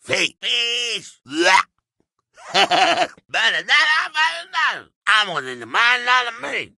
Fake fish. Blah. Better that, better that. I'm within the mind, not of me.